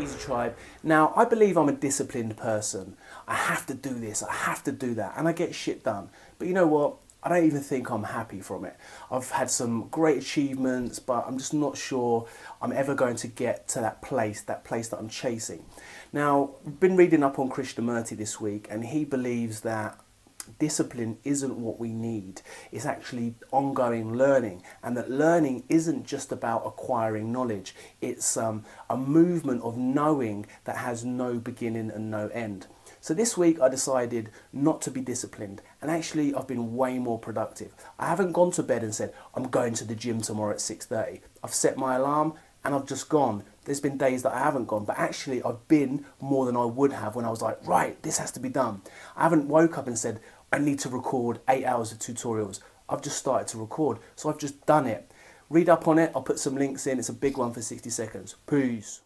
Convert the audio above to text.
Easy Tribe. Now, I believe I'm a disciplined person. I have to do this, I have to do that, and I get shit done. But you know what? I don't even think I'm happy from it. I've had some great achievements, but I'm just not sure I'm ever going to get to that place, that place that I'm chasing. Now, I've been reading up on Krishnamurti this week, and he believes that discipline isn't what we need. It's actually ongoing learning, and that learning isn't just about acquiring knowledge. It's um, a movement of knowing that has no beginning and no end. So this week I decided not to be disciplined, and actually I've been way more productive. I haven't gone to bed and said I'm going to the gym tomorrow at 6:30. I've set my alarm and I've just gone. There's been days that I haven't gone, but actually I've been more than I would have when I was like, right, this has to be done. I haven't woke up and said, I need to record eight hours of tutorials. I've just started to record, so I've just done it. Read up on it, I'll put some links in. It's a big one for 60 seconds. Peace.